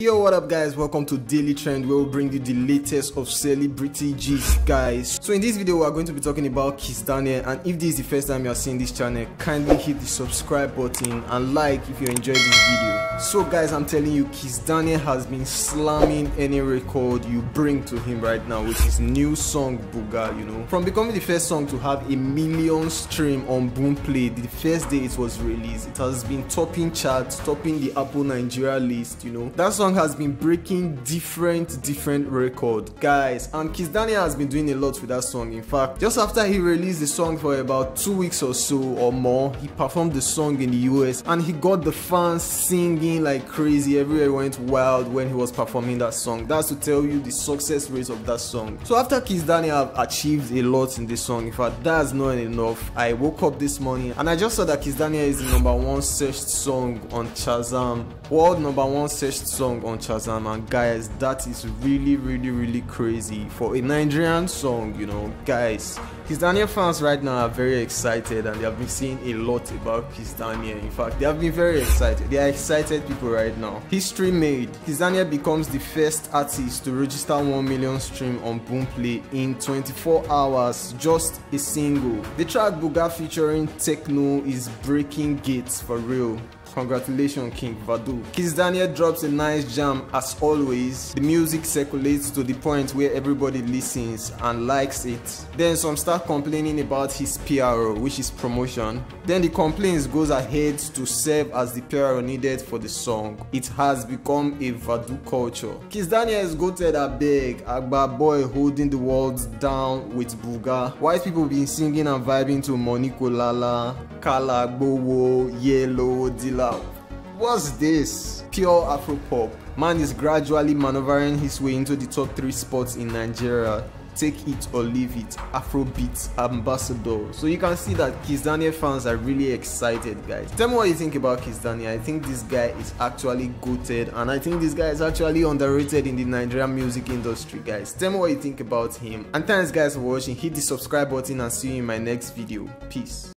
Yo, what up guys? Welcome to Daily Trend where we bring you the latest of celebrity gist guys. So in this video we are going to be talking about Kizz Daniel and if this is the first time you are seeing this channel, kindly hit the subscribe button and like if you enjoyed this video. So guys, I'm telling you Kizz Daniel has been slamming any record you bring to him right now with his new song Buga, you know. From becoming the first song to have a million stream on Boomplay the first day it was released, it has been topping charts, topping the Apple Nigeria list, you know. That song song has been breaking different different record. Guys and Kizz Daniel has been doing a lot with that song. In fact just after he released the song for about two weeks or so or more he performed the song in the US and he got the fans singing like crazy. Everywhere went wild when he was performing that song. That's to tell you the success rate of that song. So after Kizz Daniel have achieved a lot in this song in fact that's not enough. I woke up this morning and I just saw that Kizz Daniel is the number one searched song on Shazam. World number one searched song song on Shazam and guys that is really really really crazy for a Nigerian song you know guys. Kizz Daniel fans right now are very excited and they have been seeing a lot about Kizz Daniel. In fact they have been very excited. They are excited people right now. History made. Kizz Daniel becomes the first artist to register 1 million stream on Boomplay in 24 hours just a single. The track Buga featuring Tekno is breaking gates for real Congratulations, King Vadu. Kiss Daniel drops a nice jam as always. The music circulates to the point where everybody listens and likes it. Then some start complaining about his PRO, which is promotion. Then the complaints goes ahead to serve as the PRO needed for the song. It has become a Vadu culture. Kiss Daniel is goated a big Agba boy holding the world down with Buga. White people been singing and vibing to Monico Lala, Kala Gbowo, Yellow, Dila What's this? Pure Afro pop. Man is gradually maneuvering his way into the top 3 spots in Nigeria. Take it or leave it. Afrobeat ambassador. So you can see that Kizz Daniel fans are really excited, guys. Tell me what you think about Kizz Daniel. I think this guy is actually goated, and I think this guy is actually underrated in the Nigerian music industry, guys. Tell me what you think about him. And thanks, guys, for watching. Hit the subscribe button and see you in my next video. Peace.